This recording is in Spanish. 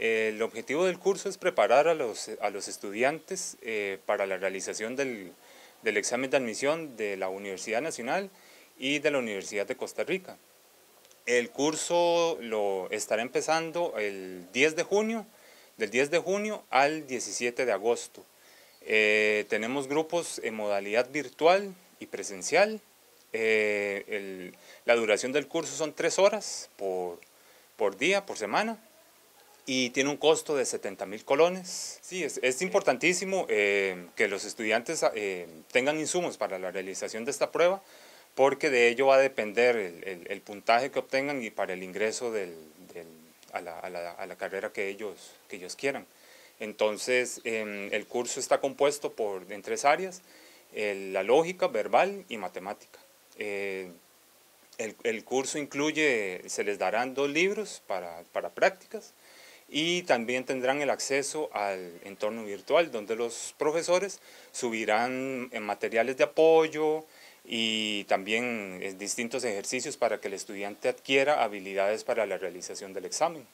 El objetivo del curso es preparar a los, estudiantes eh, para la realización del, examen de admisión de la Universidad Nacional y de la Universidad de Costa Rica. El curso lo estará empezando el 10 de junio, del 10 de junio al 17 de agosto. Eh, tenemos grupos en modalidad virtual y presencial. Eh, la duración del curso son tres horas por, por día, por semana y tiene un costo de 70 mil colones. Sí, es, importantísimo eh, que los estudiantes eh, tengan insumos para la realización de esta prueba, porque de ello va a depender el, puntaje que obtengan y para el ingreso a, la, carrera que ellos, que ellos quieran. Entonces, em, el curso está compuesto por, en tres áreas, la lógica, verbal y matemática. Eh, el, curso incluye, se les darán dos libros para, para prácticas, y también tendrán el acceso al entorno virtual donde los profesores subirán eh, materiales de apoyo y también eh, distintos ejercicios para que el estudiante adquiera habilidades para la realización del examen.